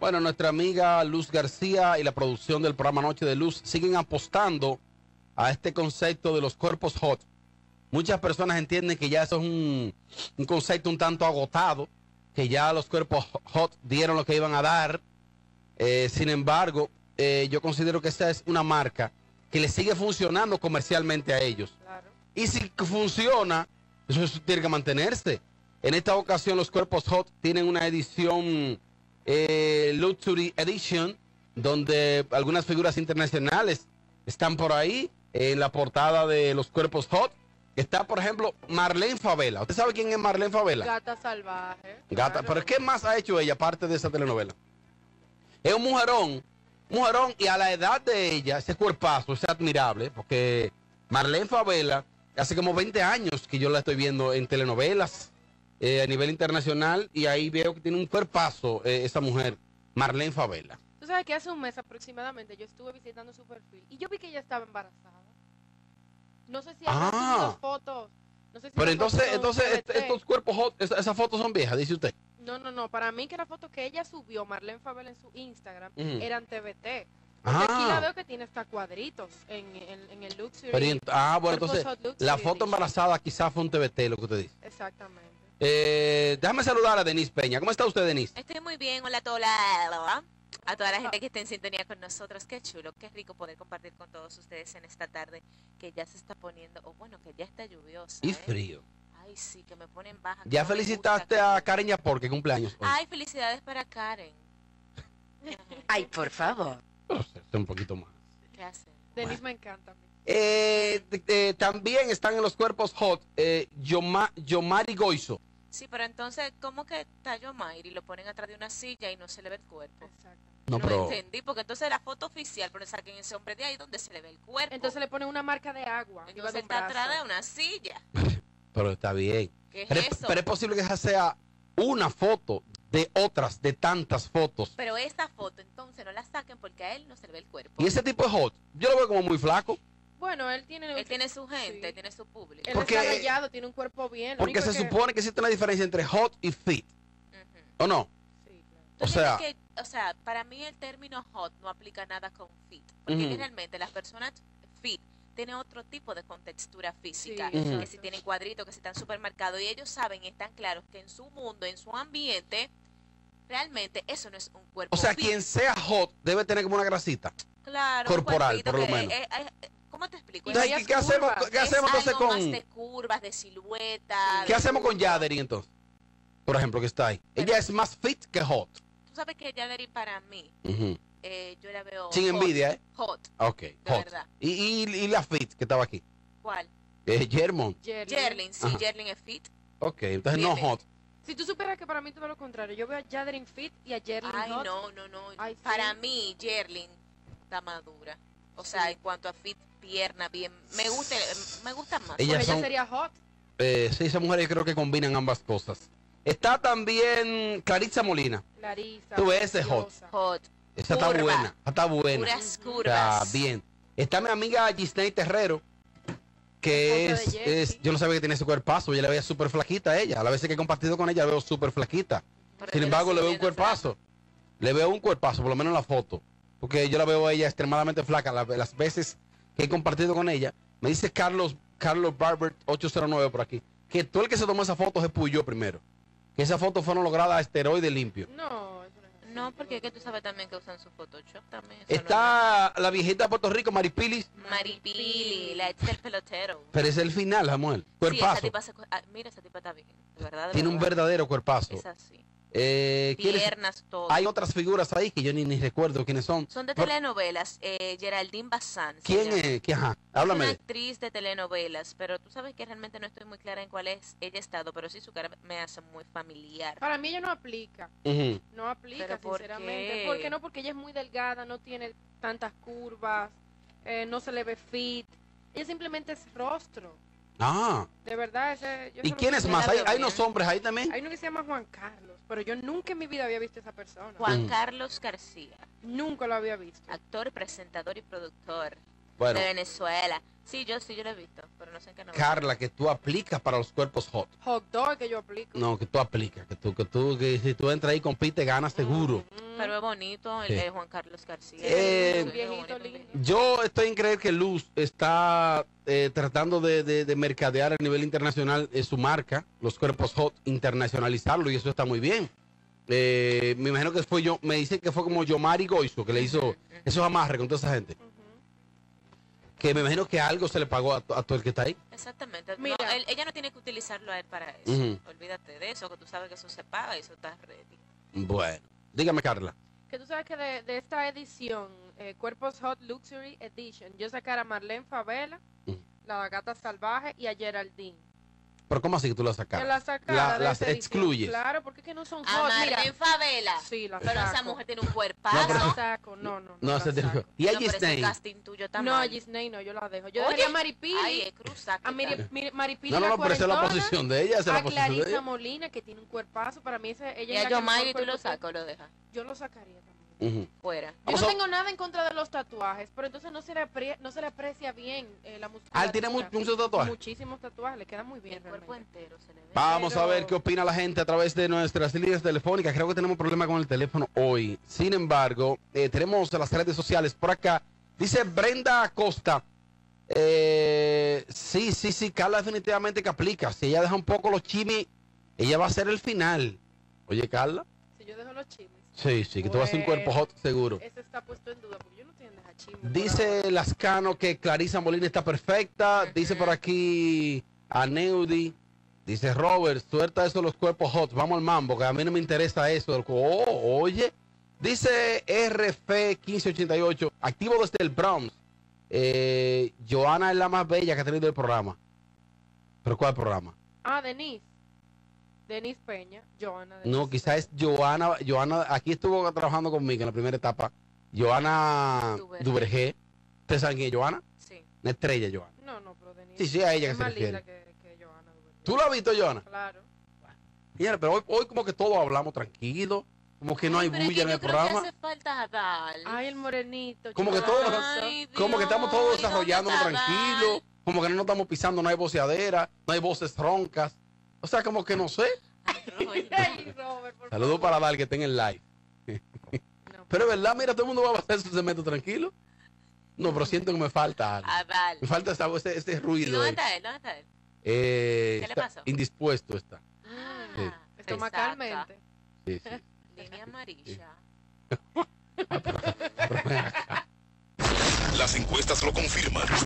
Bueno, nuestra amiga Luz García y la producción del programa Noche de Luz siguen apostando a este concepto de los cuerpos hot. Muchas personas entienden que ya eso es un, concepto un tanto agotado, que ya los cuerpos hot dieron lo que iban a dar. Eh, sin embargo, eh, yo considero que esta es una marca que le sigue funcionando comercialmente a ellos. Y si funciona, eso es- tiene que mantenerse. En esta ocasión los cuerpos hot tienen una edición eh, Luxury Edition, donde algunas figuras internacionales están por ahí en la portada de los cuerpos hot. Está, por ejemplo, Marlene Favela. ¿Usted sabe quién es Marlene Favela? Gata salvaje. Gata, claro. pero ¿qué más ha hecho ella aparte de esa telenovela? Es un mujerón, mujerón, y a la edad de ella, ese cuerpazo es admirable, porque Marlene Favela, hace como 20 años que yo la estoy viendo en telenovelas eh, a nivel internacional, y ahí veo que tiene un cuerpazo eh, esa mujer, Marlene Favela. Tú sabes que hace un mes aproximadamente yo estuve visitando su perfil y yo vi que ella estaba embarazada. No sé si Ah. subido fotos. No sé si Pero entonces, entonces est- estos cuerpos hot, esas fotos son viejas, dice usted. No, no, no. Para mí que la foto que ella subió, Marlene Favela en su Instagram, eran TBT. Porque aquí la Ah, veo que tiene hasta cuadritos en, en- en el Luxury. pero ah, bueno, entonces la foto embarazada quizás fue un TBT, lo que usted dice. Exactamente. Eh, déjame saludar a Denise Peña. ¿Cómo está usted, Denise? Estoy muy bien, hola a toda la, a toda la gente que está en sintonía con nosotros. Qué chulo, qué rico poder compartir con todos ustedes en esta tarde que ya se está poniendo, o bueno, que ya está lluviosa. Y ¿eh? frío. Ay, sí, que me ponen baja. ¿Ya felicitaste gusta a Karen Yapor, que cumpleaños? hoy? Ay, felicidades para Karen. Ay, por favor. No sé, un poquito más. ¿Qué hacen? Denise me encanta. Eh, de- de- también están en los cuerpos hot eh, Yoma- Yomari Goizo. Sí, pero entonces, ¿cómo que está Yomair y lo ponen atrás de una silla y no se le ve el cuerpo? Exacto. No, No, pero entendí, porque entonces la foto oficial, pero saquen ese hombre de ahí donde se le ve el cuerpo. Entonces le ponen una marca de agua. Entonces de está atrás de una silla. pero está bien. ¿Qué es Pero, eso? pero es posible que esa sea una foto de otras, de tantas fotos. Pero esta foto entonces no la saquen porque a él no se le ve el cuerpo. Y ese tipo de hot, yo lo veo como muy flaco. Bueno, él tiene. Él tiene su gente, Sí. tiene su público. Él Porque- está rayado, tiene un cuerpo bien. lo Porque se que- supone que existe una diferencia entre hot y fit. ¿O no? Sí, claro. O sea- que- o sea, para mí el término hot no aplica nada con fit, porque realmente las personas fit tienen otro tipo de contextura física, Sí, que si tienen cuadritos, que si están supermercados y ellos saben y están claros que en su mundo, en su ambiente, realmente eso no es un cuerpo O sea, fit. quien sea hot debe tener como una grasita. claro, corporal, por lo menos. ¿Cómo te explico? Entonces, ¿qué, qué hacemos. ¿qué Es hacemos entonces algo más con, de curvas, de silueta. ¿qué de hacemos con curvas. Yaderi entonces? Por ejemplo, que está ahí. Ella es más fit que hot. Tú sabes que Yaderi para mí, eh, yo la veo Sin hot, envidia, ¿eh? Hot, Ok, de hot. verdad. Y, y, y la fit que estaba aquí. ¿Cuál? Eh, Germon. Jerlin, sí. Jerlin es fit. Ok, entonces Bien, no hot. Si tú supieras que para mí todo lo contrario, yo veo a Jaderin Fit y a Jerlin Ay, Hot. no, no, no. Ay, sí. Para mí, Jerlin está madura. O sea, en cuanto a fit, pierna, bien. Me gusta, me gusta más. Ella- Pues Ellas ella son- sería Hot. Eh, sí, esas mujeres yo creo que combinan ambas cosas. Está también Claritza Molina. Clarisa. Tú ves ese hot. Hot. Esa está buena. Está buena. Puras Está bien. Está mi amiga Gisney Terrero, que es, es- yo no sabía que tiene ese cuerpazo, yo la veía súper flaquita a ella. A la vez que he compartido con ella, la veo súper flaquita. Pero Sin embargo, le veo un cuerpazo. Le veo un cuerpazo, por lo menos en la foto. Porque yo la veo a ella extremadamente flaca. La- las veces que he compartido con ella, me dice Carlos, Carlos Barber 809 por aquí, que todo el que se tomó esa foto es Puyo primero. Que esas fotos fueron logradas a esteroide limpio. No, eso no es así. No, porque es que tú sabes también que usan su Photoshop también. no Está la viejita de Puerto Rico, Maripilis, Maripili, la ex del pelotero. pero es el final, Samuel. Sí, esa Cuerpazo. tipa se cu- ah, mira, esa tipa está bien. De verdad. de Tiene un verdad. verdadero cuerpazo. Es así. Eh, ¿quiénes- Piernas, todo. Hay otras figuras ahí que yo ni, ni recuerdo quiénes son. Son de Por- telenovelas. Eh, Geraldine Bazán. ¿Quién es? ¿Qué, ajá, Es háblame. una de- actriz de telenovelas, pero tú sabes que realmente no estoy muy clara en cuál es ella estado, pero sí su cara me hace muy familiar. Para mí ella no aplica. Ujú. No aplica, ¿Pero por sinceramente. qué? ¿Por qué no? Porque ella es muy delgada, no tiene tantas curvas, eh, no se le ve fit. Ella simplemente es rostro. Ah, De verdad, ese. yo ¿y quién es más? ¿Hay, hay unos hombres ahí también? Hay uno que se llama Juan Carlos, pero yo nunca en mi vida había visto a esa persona. Juan Mm. Carlos García, Nunca lo había visto. actor, presentador y productor Bueno, de Venezuela. Sí, yo sí, yo lo he visto, pero no sé en qué novela. Carla, que tú aplicas para los cuerpos hot. Hot dog que yo aplico. No, que tú aplicas, que tú, que tú, que si tú entras ahí compite, ganas seguro. Mm, Pero es bonito el Sí. de Juan Carlos García. Eh, Es Viejito bonito. Yo estoy en creer que Luz está eh, tratando de, de- de mercadear a nivel internacional eh, su marca, los cuerpos hot, internacionalizarlo y eso está muy bien. Eh, me imagino que fue yo, me dice que fue como Yomari Goizo que le hizo esos amarres con toda esa gente. Que me imagino que algo se le pagó a, a todo el que está ahí. Exactamente. No, Mira. él- ella no tiene que utilizarlo a él para eso. Ujú. Olvídate de eso, que tú sabes que eso se paga y eso está ready. Bueno, dígame Carla. Que tú sabes que de, de esta edición, eh, Cuerpos Hot Luxury Edition, yo sacara a Marlene Favela, Ujú. la gata salvaje y a Geraldine. Pero ¿cómo así que tú la Que sacas? la La- las esa excluyes. Claro, porque es que no son A hot. Mira, Marlene Favela. sí, la Pero esa mujer tiene un No, cuerpazo. la eso- saco. No, no, no. No, la se te- saco. Y a No, Gisney. casting tuyo está No, a. Gisney no, yo la dejo. Yo Oye, dejaría a Maripili, Ay, es cruza. a Maripili No, no, la no, pero esa es la posición de ella, esa la a de Clarisa ella. Molina, que tiene un cuerpazo. Para mí, ese, ella Y es a la que Yomari mejor tú lo sacas o lo dejas. Yo lo sacaría también. Fuera. Yo Vamos no a- tengo nada en contra de los tatuajes, pero entonces no se le, apre- no se le aprecia bien eh, la musculatura. Ah, él tiene mu- muchos tatuajes. Muchísimos tatuajes, le queda muy bien. el cuerpo entero se le ve. Vamos a ver qué opina la gente a través de nuestras líneas telefónicas. Creo que tenemos problema con el teléfono hoy. Sin embargo, eh, tenemos las redes sociales por acá. Dice Brenda Acosta. eh, sí, sí, sí, Carla definitivamente que aplica. Si ella deja un poco los chimis, ella va a ser el final. Oye, Carla. Si yo dejo los chimis, Sí, sí, que tú vas a un cuerpo hot seguro. ese está puesto en duda, porque yo no tengo dejar chimis. Dice Lascano que Clarisa Molina está perfecta. Dice por aquí a Neudi. Dice Robert, suelta eso de los cuerpos hot. Vamos al mambo, que a mí no me interesa eso. Oh, oye. Dice RF1588, activo desde el Bronx. Eh, Joana es la más bella que ha tenido el programa. ¿Pero cuál programa? Ah, Denise. Denise Peña, Joana. No, quizás es Joana. Joana, aquí estuvo trabajando conmigo en la primera etapa. Joana Duvergé. ¿Ustedes saben quién es Joana? Sí. Una estrella, Joana. No, no, pero Denise. Sí, sí, a ella que es se más linda refiere. que, que Joana. Duvergé. ¿Tú la has visto, Joana? Claro. Señores, pero hoy, hoy como que todos hablamos tranquilo, como que no hay Ay, pero es bulla que en yo el creo que programa, hace falta Adal. Ay, el morenito. Como que todos Ay, como que estamos todos Dios, ¿y dónde desarrollándonos tranquilos, como que no nos estamos pisando, no hay voceadera, no hay voces roncas, o sea, como que no sé. Saludos para Dal que está en el live. No. Pero es verdad, mira, todo el mundo va a hacer su cemento tranquilo. No, pero siento que me falta algo. Adal. Me falta esa- ese, ese ¿Y ruido. dónde está él? ¿Dónde está él? Eh, ¿Qué le está pasó? Indispuesto está. Sí. Ah, Estomacalmente. Sí, sí. exacto. Línea amarilla. Acá. Las encuestas lo confirman.